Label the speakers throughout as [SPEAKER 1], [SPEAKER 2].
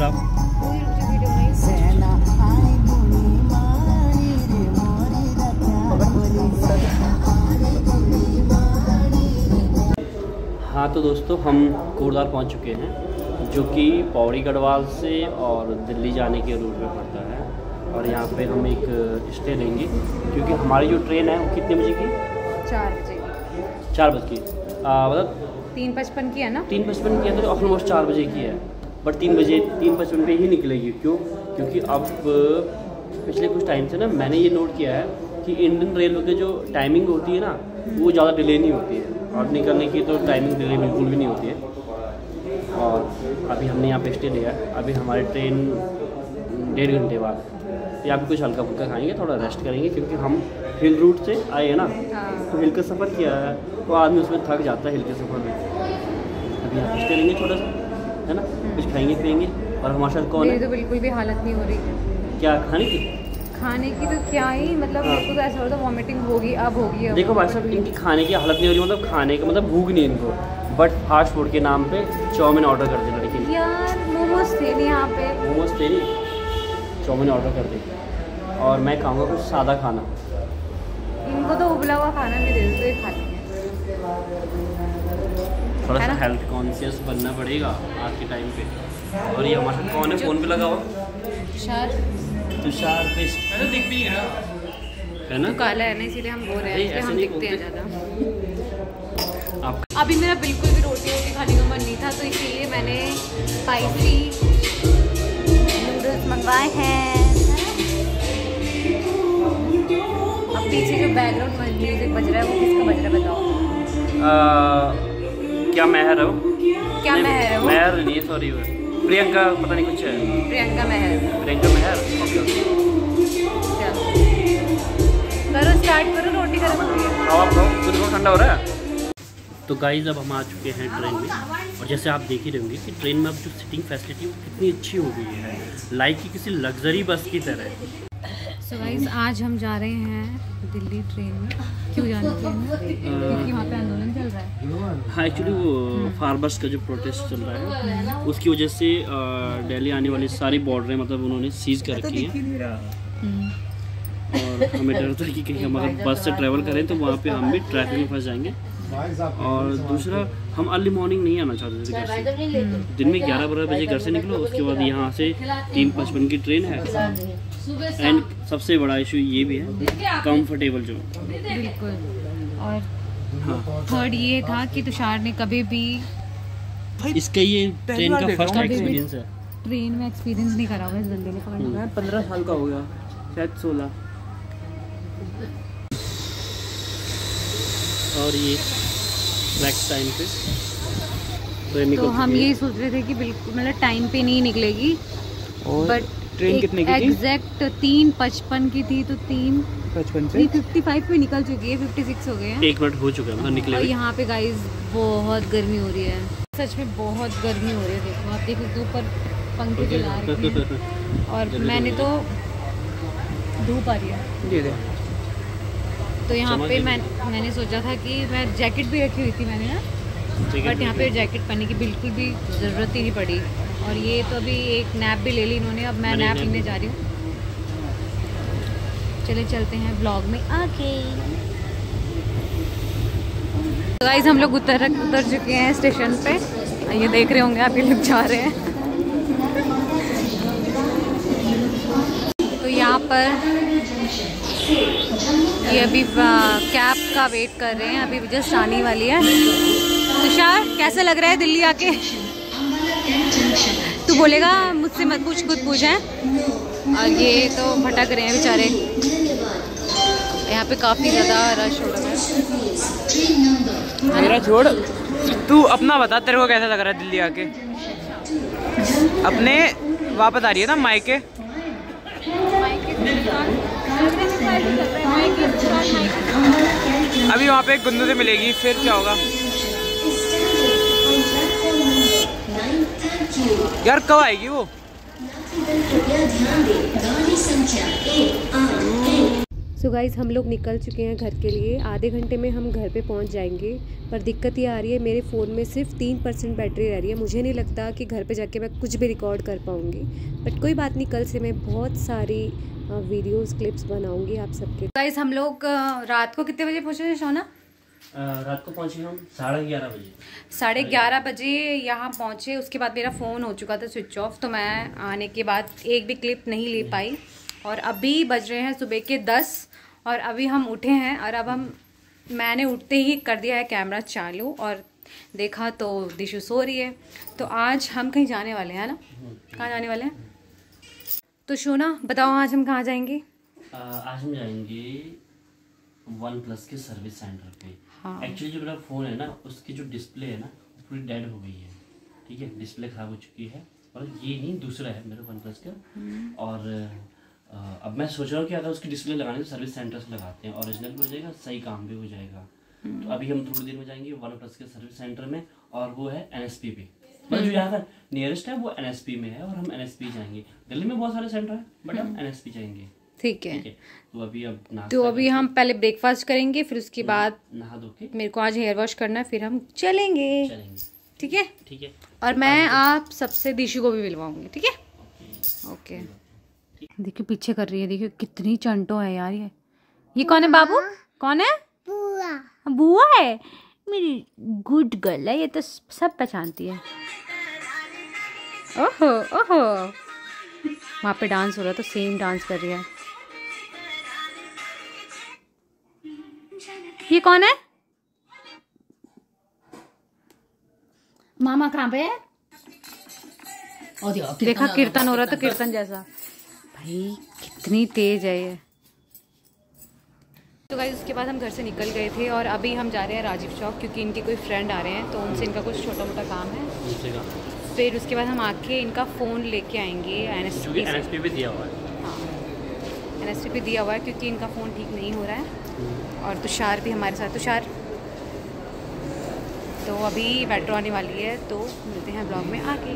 [SPEAKER 1] फिर आप हाँ तो दोस्तों हम कोटद्वार पहुँच चुके हैं जो कि पौड़ी गढ़वाल से और दिल्ली जाने के रूट में पड़ता है। और यहाँ पे हम एक स्टे लेंगे क्योंकि हमारी जो ट्रेन है वो कितने बजे की?
[SPEAKER 2] चार बजे।
[SPEAKER 1] चार बजे की। मतलब
[SPEAKER 2] तीन पचपन की है ना?
[SPEAKER 1] तीन पचपन की है तो ऑलमोस्ट चार बजे की है। बट तीन बजे, तीन पचपन पे ही निकलेगी। क्यों? क्योंकि अब पिछले कुछ टाइम से ना मैंने ये नोट किया है कि इंडियन रेलवे की जो टाइमिंग होती है ना, वो ज़्यादा डिले नहीं होती है। और निकलने की तो टाइमिंग डिले बिल्कुल भी नहीं होती है। और अभी हमने यहाँ पे स्टे लिया अभी हमारी ट्रेन डेढ़ घंटे बाद। या भी कुछ हल्का फुल्का खाएँगे, थोड़ा रेस्ट करेंगे, क्योंकि हम हिल रूट से आए हैं ना। तो हिल का सफ़र किया है। तो आदमी उसमें थक जाता है हिल के सफ़र में। अभी यहाँ कुछ करेंगे थोड़ा सा। है ना? कुछ खाएँगे पिएँगे? और हमारे साथ कौन है?
[SPEAKER 2] तो बिल्कुल भी हालत नहीं हो रही।
[SPEAKER 1] क्या खाने की?
[SPEAKER 2] खाने की तो क्या ही मतलब
[SPEAKER 1] हाँ।
[SPEAKER 2] तो ऐसा हो रहा था वॉमिटिंग होगी अब होगी अब
[SPEAKER 1] देखो भाई साहब इनकी खाने की हालत नहीं हो रही मतलब खाने का मतलब भूख नहीं इनको। बट फास्ट फ़ूड के नाम पे चाउमीन ऑर्डर कर दी लड़की।
[SPEAKER 2] यार मोमोज थे नहीं यहाँ पे।
[SPEAKER 1] मोमोज थे नहीं? चाउमीन ऑर्डर कर दी। और मैं खाऊँगा कुछ सादा खाना।
[SPEAKER 2] इनको तो उबला हुआ खाना भी दे दो खा लेंगे
[SPEAKER 1] थोड़ा सा हेल्थ कॉन्शियस बनना पड़ेगा आज के टाइम पे। और ये हमारे साथ कौन है? फ़ोन पे लगा हुआ?
[SPEAKER 2] तुषार।
[SPEAKER 1] तुषार पे दिख भी है
[SPEAKER 2] तो
[SPEAKER 1] ना
[SPEAKER 2] काला है ना इसीलिए हम बोल रहे हैं। कि हम दिखते हैं ज़्यादा।
[SPEAKER 1] आप
[SPEAKER 2] अभी मेरा बिल्कुल भी रोटी वोटी खाने का मन नहीं था तो इसीलिए मैंने स्पाइसी नूडल्स मंगवाए हैं। अब पीछे जो बैकग्राउंड म्यूज़िक बज रहा है वो किसका बज रहा है बताओ।
[SPEAKER 1] आ, क्या मेहर हो
[SPEAKER 2] क्या मेहर है वो?
[SPEAKER 1] मेहर नहीं सॉरी प्रियंका पता नहीं कुछ है।
[SPEAKER 2] प्रियंका मेहर।
[SPEAKER 1] प्रियंका मेहर? ओके ओके
[SPEAKER 2] करो स्टार्ट करो रोटी है
[SPEAKER 1] खाओ आप खाओ। कुछ बहुत ठंडा हो रहा है? तो गाइज़ अब हम आ चुके हैं ट्रेन में। और जैसे आप देख ही रहे होंगे कि ट्रेन में अब जो सीटिंग फैसिलिटी वो कितनी अच्छी हो गई है। लाइक की किसी लग्जरी बस की तरह
[SPEAKER 2] सो गाइस आज हम जा रहे हैं दिल्ली ट्रेन में। क्यों जाने ट्रेन में क्योंकि वहाँ पे आंदोलन चल रहा है।
[SPEAKER 1] हाँ एक्चुअली वो फार्मर्स का जो प्रोटेस्ट चल रहा है उसकी वजह से दिल्ली आने वाली सारी बॉर्डरें मतलब उन्होंने सीज कर रखी हैं।
[SPEAKER 2] हम्म।
[SPEAKER 1] और हमें डर था कि कहीं हम अगर बस से ट्रैवल करें तो वहाँ पे हम भी ट्रैफ़िक में फंस जाएँगे। और दूसरा हम अर्ली मॉर्निंग नहीं आना चाहते थे घर से। दिन में ग्यारह बारह बजे घर से निकलो उसके बाद यहाँ से तीन पचपन की ट्रेन है। एंड सबसे बड़ा इशू ये भी है कंफर्टेबल जो
[SPEAKER 2] बिल्कुल। और
[SPEAKER 1] हाँ।
[SPEAKER 2] थर्ड ये था कि तुषार ने कभी भी
[SPEAKER 1] इसका ये ट्रेन का फ़र्स्ट एक्सपीरियंस है।
[SPEAKER 2] ट्रेन में एक्सपीरियंस नहीं करा हुआ इस बंदे ने पकड़ने का
[SPEAKER 1] पंद्रह साल का हो गया शायद सोलह। और ये नेक्स्ट टाइम पे।
[SPEAKER 2] तो हम
[SPEAKER 1] चुकी है।
[SPEAKER 2] यही सोच रहे थे कि बिल्कुल मतलब टाइम पे नहीं निकलेगी। बट
[SPEAKER 3] ट्रेन कितने की थी?
[SPEAKER 2] एग्जैक्ट तीन पचपन की थी तो तीन
[SPEAKER 3] पचपन से?
[SPEAKER 2] फिफ्टी फाइव पे निकल चुकी है फिफ्टी सिक्स हो गए हैं।
[SPEAKER 1] एक मिनट हो चुका है मतलब निकले
[SPEAKER 2] और यहाँ पे गाइस बहुत गर्मी हो रही है। सच में बहुत गर्मी हो रही है देखो आप देखो तो ऊपर पंखे चला रखे हैं। और मैंने तो धूप आ रही है। तो यहाँ पे मैं मैंने सोचा था कि मैं जैकेट भी रखी हुई थी मैंने ना बट यहाँ पे जैकेट पहनने की बिल्कुल भी ज़रूरत ही नहीं पड़ी। और ये तो अभी एक नैप भी ले ली इन्होंने अब मैं नैप लेने जा रही हूँ। चले चलते हैं ब्लॉग में आके गाइस हम लोग उतर उतर चुके हैं स्टेशन पे। ये देख रहे होंगे आप ये लोग जा रहे हैं। तो यहाँ पर ये अभी कैब का वेट कर रहे हैं अभी जस्ट आने वाली है। तुषार कैसा लग रहा है दिल्ली आके? तू बोलेगा, मुझसे मत पूछ, खुद पूछ, है? और ये तो भटक रहे हैं बेचारे। यहाँ पे काफ़ी ज़्यादा रश हो रहा है।
[SPEAKER 3] मेरा छोड़ तू अपना बता, तेरे को कैसा लग रहा है दिल्ली आके? अपने वापस आ रही है ना मायके? अभी वहाँ पे गुंदू से मिलेगी, फिर क्या होगा? यार कब आएगी वो?
[SPEAKER 4] सो so गाइज़ हम लोग निकल चुके हैं घर के लिए। आधे घंटे में हम घर पे पहुँच जाएँगे पर दिक्कत ये आ रही है मेरे फ़ोन में सिर्फ़ तीन परसेंट बैटरी रह रही है। मुझे नहीं लगता कि घर पे जाके मैं कुछ भी रिकॉर्ड कर पाऊँगी। बट कोई बात नहीं कल से मैं बहुत सारी वीडियोस क्लिप्स बनाऊँगी आप सबके।
[SPEAKER 2] गाइस हम लोग रात को कितने बजे पहुँचे थे सोना
[SPEAKER 1] रात को पहुँचे हम? साढ़े ग्यारह बजे।
[SPEAKER 2] साढ़े ग्यारह बजे यहाँ पहुँचे उसके बाद मेरा फ़ोन हो चुका था स्विच ऑफ़ तो मैं आने के बाद एक भी क्लिप नहीं ले पाई। और अभी बज रहे हैं सुबह के दस और अभी हम उठे हैं और अब हम मैंने उठते ही कर दिया है कैमरा चालू और देखा तो दिशु सो रही है। तो आज हम कहीं जाने वाले हैं ना? कहाँ जाने वाले हैं? तो शोना बताओ आज हम कहाँ जाएँगे?
[SPEAKER 1] आज हम जाएँगे वन प्लस के सर्विस सेंटर पे।
[SPEAKER 2] हाँ।
[SPEAKER 1] एक्चुअली जो मेरा फ़ोन है ना उसकी जो डिस्प्ले है ना वो पूरी डेड हो गई है। ठीक है? डिस्प्ले ख़राब हो चुकी है। और ये नहीं दूसरा है मेरा वन प्लस का और अ, अब मैं सोच रहा हूँ कि अगर उसकी डिस्प्ले लगाने तो सर्विस सेंटर से लगाते हैं। ओरिजिनल भी हो जाएगा सही काम भी हो जाएगा। तो अभी हम थोड़ी देर में जाएँगे वन प्लस के सर्विस सेंटर में और वो है एन एस पी। पे मतलब जो यहाँ का नियरेस्ट है वो एन एस पी में है और हम एन एस पी जाएँगे। दिल्ली में बहुत सारे सेंटर है बट हम एन एस
[SPEAKER 2] पी है
[SPEAKER 1] ठीक है। तो अभी अब
[SPEAKER 2] तो अभी हम पहले ब्रेकफास्ट करेंगे फिर उसके बाद
[SPEAKER 1] नहा धो के।
[SPEAKER 2] मेरे को आज हेयर वॉश करना है फिर हम चलेंगे।
[SPEAKER 1] चलेंगे।
[SPEAKER 2] ठीक है?
[SPEAKER 1] ठीक है।
[SPEAKER 2] और मैं आप सबसे दिशु को भी मिलवाऊँगी ठीक है? ओके। देखियो पीछे कर रही है देखियो कितनी चंटो है यार ये। ये कौन है बाबू? कौन है? बुआ। बुआ है। मेरी गुड गर्ल है ये तो सब पहचानती है। ओहो ओहो। वहाँ पे डांस हो रहा है तो सेम डांस कर रही है। ये कौन है? मामा कहाँ पे है? देखा कीर्तन हो रहा तो कीर्तन जैसा। भाई कितनी तेज है ये। तो गाइज़ उसके बाद हम घर से निकल गए थे और अभी हम जा रहे हैं राजीव चौक क्योंकि इनके कोई फ्रेंड आ रहे हैं तो उनसे इनका कुछ छोटा मोटा काम है। फिर उसके बाद हम आके इनका फ़ोन लेके आएँगे एन एस
[SPEAKER 1] क्योंकि एन पे दिया हुआ है।
[SPEAKER 2] एन एस पे दिया हुआ है क्योंकि इनका फ़ोन ठीक नहीं हो रहा है। और तुषार भी हमारे साथ। तुषार तो अभी मेट्रो आने वाली है तो मिलते हैं ब्लॉग में आके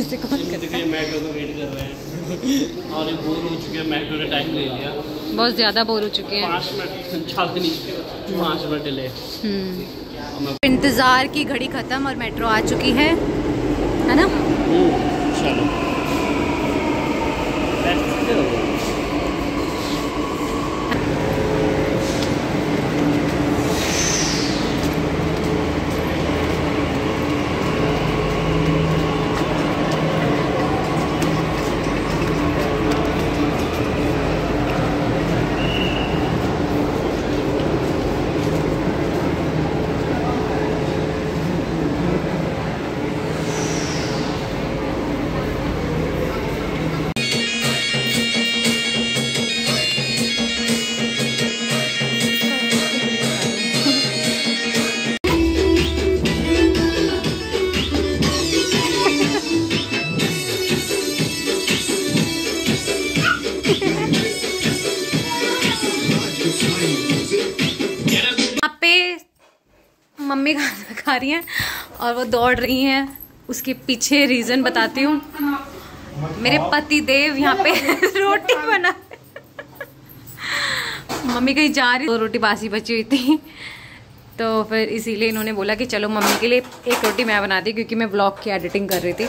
[SPEAKER 2] ऐसे कौन करता है?
[SPEAKER 1] मेट्रो का वेट कर रहे हैं। और ये बोर हो चुके हैं मेट्रो ने टाइम ले लिया।
[SPEAKER 2] बहुत ज़्यादा बोर हो चुके हैं।
[SPEAKER 1] पाँच मिनट चालते पाँच मिनट डिले
[SPEAKER 2] हम्म। इंतज़ार की घड़ी ख़त्म और मेट्रो आ चुकी है। है ना?
[SPEAKER 1] चलो।
[SPEAKER 2] खा रही हैं और वो दौड़ रही हैं। उसके पीछे रीज़न बताती हूँ। मेरे पति देव यहाँ पे रोटी बना मम्मी कहीं जा रही तो रोटी बासी बची हुई थी। तो फिर इसीलिए इन्होंने बोला कि चलो मम्मी के लिए एक रोटी मैं बना दी क्योंकि मैं ब्लॉग की एडिटिंग कर रही थी।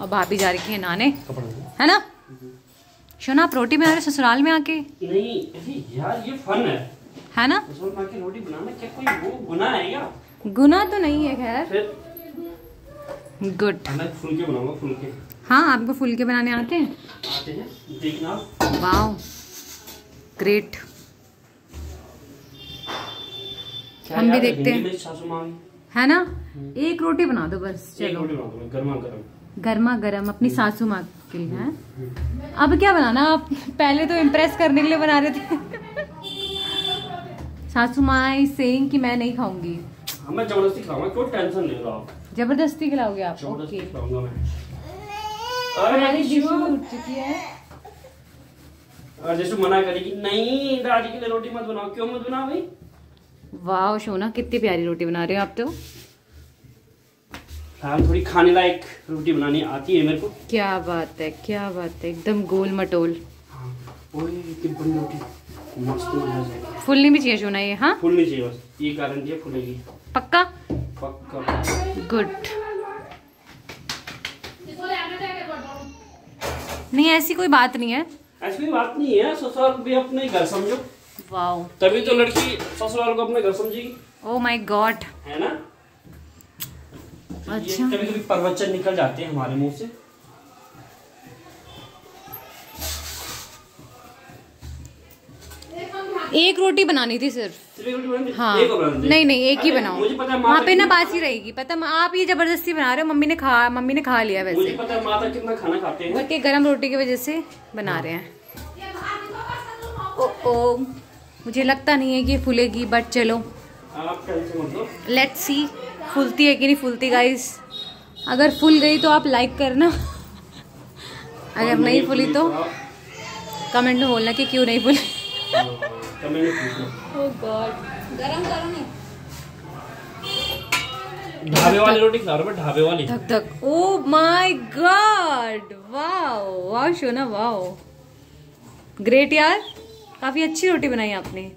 [SPEAKER 2] और भाभी जा रही है नहाने। है ना? शोना आप रोटी बना रहे ससुराल में आके?
[SPEAKER 1] नहीं यार ये फन है।
[SPEAKER 2] है ना?
[SPEAKER 1] रोटी बनाना क्या कोई वो गुनाह है क्या
[SPEAKER 2] गुना तो नहीं है खैर। गुड
[SPEAKER 1] मैं फुल बनाऊँगा फुल के।
[SPEAKER 2] हाँ आपको फुल के बनाने आते हैं?
[SPEAKER 1] आते हैं। देखना।
[SPEAKER 2] वाओ। ग्रेट हम भी देखते हैं। है ना? एक रोटी बना दो बस चलो।
[SPEAKER 1] रोटी गर्मा गर्म।
[SPEAKER 2] गर्मा गर्म अपनी सासू माँ के लिए है? अब क्या बनाना? आप पहले तो इम्प्रेस करने के लिए बना रहे थे। सासू माँ सेइंग कि मैं नहीं खाऊँगी।
[SPEAKER 1] मैं ज़बरदस्ती खाऊँगा क्यों टेंशन ले रहा आप?
[SPEAKER 2] ज़बरदस्ती खिलाओगे आप?
[SPEAKER 1] ज़बरदस्ती
[SPEAKER 2] ओके।
[SPEAKER 1] मैं।
[SPEAKER 2] हमारी
[SPEAKER 1] अरे
[SPEAKER 2] उठ चुकी है।
[SPEAKER 1] और जिशु मना करेगी नहीं दादी के लिए रोटी मत बनाओ। क्यों मत बनाओ भाई?
[SPEAKER 2] वाह शोना कितनी प्यारी रोटी बना रहे हो आप तो।
[SPEAKER 1] हाँ थोड़ी खाने लायक रोटी बनानी आती है मेरे को।
[SPEAKER 2] क्या बात है क्या बात है एकदम गोल मटोल।
[SPEAKER 1] हाँ
[SPEAKER 2] फुलनी भी चाहिए चुना ये हाँ?
[SPEAKER 1] फूलनी चाहिए बस ये कारण ये फूलेगी
[SPEAKER 2] पक्का? गुड नहीं ऐसी कोई बात नहीं है।
[SPEAKER 1] ऐसी कोई बात नहीं है। ससुराल भी अपने घर समझो।
[SPEAKER 2] वाओ
[SPEAKER 1] तभी तो लड़की ससुराल को अपने घर समझेगी।
[SPEAKER 2] ओ माय गॉड
[SPEAKER 1] है ना?
[SPEAKER 2] अच्छा।
[SPEAKER 1] कभी कभी प्रवचन निकल जाते हैं हमारे मुँह से।
[SPEAKER 2] एक रोटी बनानी थी सिर्फ़। हाँ? नहीं नहीं एक ही बनाओ
[SPEAKER 1] है
[SPEAKER 2] वहाँ पे ना बासी रहेगी। पता है, आप ये ज़बरदस्ती बना रहे हो मम्मी ने खा मम्मी ने खा लिया वैसे।
[SPEAKER 1] पता है माता कितना खाना खाते हैं।
[SPEAKER 2] घर के गरम रोटी की वजह से बना रहे हैं। ओ ओ मुझे लगता नहीं है कि फूलेगी बट चलो। लेट्स सी फूलती है कि नहीं फूलती गाइस अगर फूल गई तो आप लाइक करना। अगर नहीं फूली तो कमेंट में बोलना कि क्यों नहीं फूली।
[SPEAKER 1] कमेंट में पूछ लो
[SPEAKER 2] ओ गॉड गरम करो नहीं
[SPEAKER 1] ढाबे वाली रोटी खिला रहा हूँ ढाबे वाली।
[SPEAKER 2] धक धक। Oh my god wow wow शोना वाओ ग्रेट यार. काफ़ी अच्छी रोटी बनाई आपने।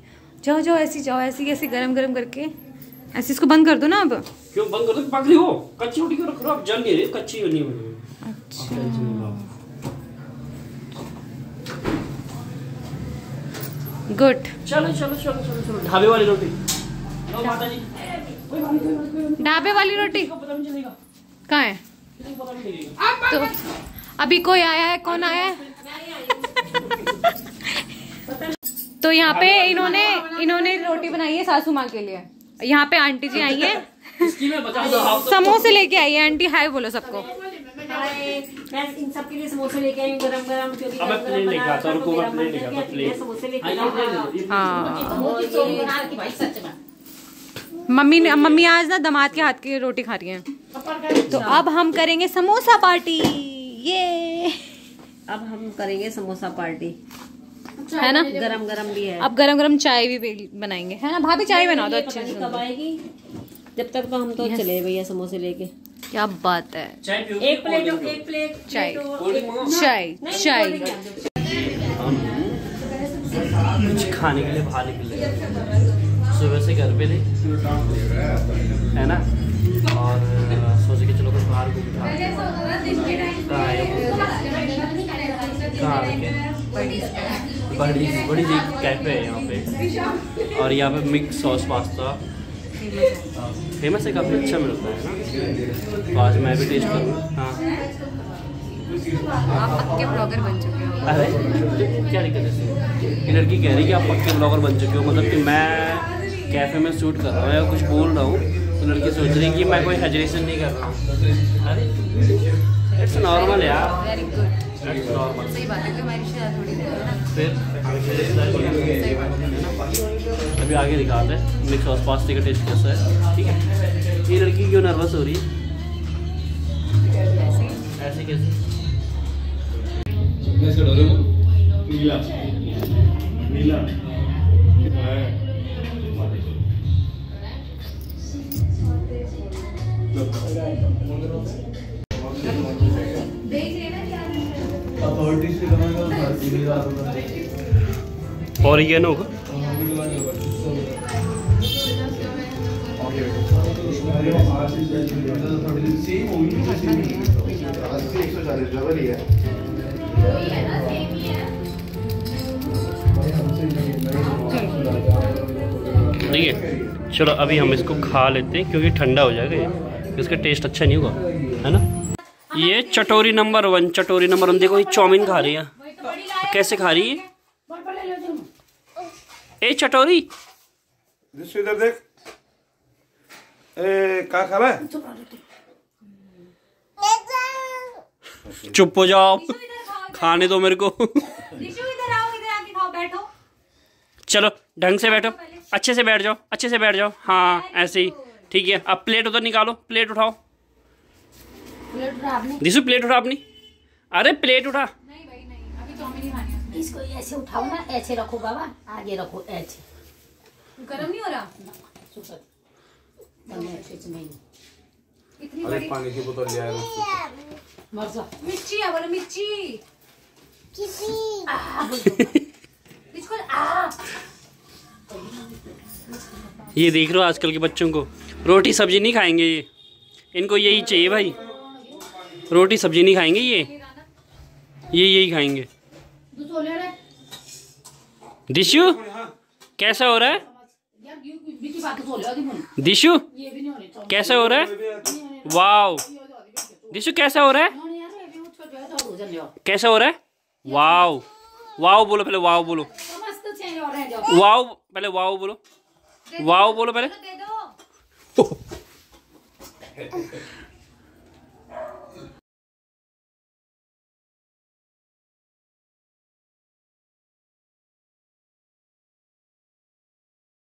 [SPEAKER 2] जाओ जाओ ऐसी जाओ ऐसी ऐसी गरम गरम करके। ऐसे इसको बंद कर दो ना अब।
[SPEAKER 1] क्यों बंद कर दो? पक हो। कच्ची रोटी क्यों रख रहे हो? आप जल नहीं रही कच्ची नहीं बनी हुई। आप टेंशन मत लो।
[SPEAKER 2] गुड
[SPEAKER 1] चलो चलो चलो चलो चलो। ढाबे वाली रोटी।
[SPEAKER 2] ढाबे वाली रोटी? कहाँ है? तो अभी कोई आया है? कौन आया है? तो यहाँ पे इन्होंने इन्होंने रोटी। बनाई है सासू माँ के लिए। यहाँ पे आंटी जी आई है। समोसे लेके आई है। आंटी हाय बोलो सबको।
[SPEAKER 5] मैं इन सब के लिए समोसे लेके आई गरम गरम क्योंकि
[SPEAKER 1] अब प्लेन लेके आता हूँ
[SPEAKER 5] तो
[SPEAKER 1] रुको मैं प्लेन लेके आता हूँ प्लेन
[SPEAKER 5] समोसे लेके
[SPEAKER 1] हाँ,
[SPEAKER 2] मम्मी ने मम्मी आज ना दामाद के हाथ की रोटी खा रही हैं। तो अब हम करेंगे समोसा पार्टी। ये।
[SPEAKER 5] अब हम करेंगे समोसा पार्टी।
[SPEAKER 2] है ना?
[SPEAKER 5] गरम गरम भी है।
[SPEAKER 2] अब गरम गरम चाय भी बनाएँगे। है ना? भाभी चाय बना दो अच्छे से।
[SPEAKER 5] कब आएगी जब तक तो हम तो चले भैया समोसे लेके।
[SPEAKER 2] क्या बात है।
[SPEAKER 5] एक प्लेट एक प्लेट
[SPEAKER 2] चाय। चाय चाय।
[SPEAKER 1] कुछ खाने के लिए बाहर निकले सुबह से घर पे थे है ना? और सोचे कि चलो कुछ बाहर घूम? बड़ी बड़ी कैफ़े है यहाँ पे। और यहाँ पे मिक्स सॉस पास्ता फ़ेमस है काफ़ी अच्छा मिलता है ना? आज मैं भी टेस्ट करूँगा हाँ।
[SPEAKER 2] आप पक्के ब्लॉगर बन चुके हो।
[SPEAKER 1] अरे क्या दिक्कत है ये लड़की कह रही है कि आप पक्के ब्लॉगर बन चुके हो मतलब कि मैं कैफ़े में शूट कर रहा हूँ या कुछ बोल रहा हूँ तो लड़की सोच रही है कि मैं कोई हेजरेशन नहीं कर रहा हूँ। अरे इट्स नॉर्मल यार।
[SPEAKER 2] वेरी गुड
[SPEAKER 1] नॉर्मल
[SPEAKER 2] सही बात है कि हमारी रिश्तेदार थोड़ी देर
[SPEAKER 1] फिर अभी आगे दिखाते हैं। मिक्स सॉस पास्ते का टेस्ट कैसा है ठीक है? ये लड़की क्यों नर्वस हो रही है?
[SPEAKER 2] ऐसे
[SPEAKER 1] ऐसे कैसे
[SPEAKER 6] नीला। नीला।
[SPEAKER 1] और ये ना होगा
[SPEAKER 6] सेम होगी
[SPEAKER 1] ठीक है। चलो अभी हम इसको खा लेते हैं क्योंकि ठंडा हो जाएगा ये। इसका टेस्ट अच्छा नहीं होगा है ना? ये चटोरी नंबर वन चटोरी नंबर वन देखो ये चाउमीन खा रही है। कैसे खा रही है? ए चटोरी।
[SPEAKER 6] इधर देख ए खा रहा है?
[SPEAKER 1] चुप हो जाओ। खाने दो मेरे को।
[SPEAKER 2] इधर आओ इधर आके खाओ बैठो।
[SPEAKER 1] चलो ढंग से बैठो। अच्छे से बैठ जाओ अच्छे से बैठ जाओ। हाँ ऐसे ही। ठीक है अब प्लेट उधर निकालो। प्लेट उठाओ। दिसू प्लेट उठा अपनी। अरे प्लेट उठा।
[SPEAKER 2] नहीं भाई नहीं। अभी चाउमीन ही खानी है।
[SPEAKER 5] इसको ऐसे उठाओ ना ऐसे रखो बाबा आगे रखो ऐसे।
[SPEAKER 2] गरम नहीं हो रहा
[SPEAKER 5] बंद है, कुछ नहीं
[SPEAKER 2] इतनी
[SPEAKER 6] अरे पानी की बोतल ले आया
[SPEAKER 2] मिर्ची है बोलो मिर्ची। इसको आ।
[SPEAKER 1] ये देख रहे हो आजकल के बच्चों को। रोटी सब्ज़ी नहीं खाएँगे ये। इनको यही चाहिए भाई। रोटी सब्ज़ी नहीं खाएँगे ये। ये यही खाएँगे। दिशु कैसा हो रहा है? दिशु? कैसे हो रहा है? वाओ। दिशु कैसा हो रहा है? कैसा हो रहा है? वाओ। वाओ बोलो पहले वाओ बोलो। वाओ पहले वाओ बोलो। वाओ बोलो पहले।
[SPEAKER 2] दे दो।